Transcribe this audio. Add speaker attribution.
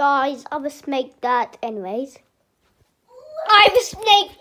Speaker 1: Guys, I'm a snake That, anyways. I'm a snake!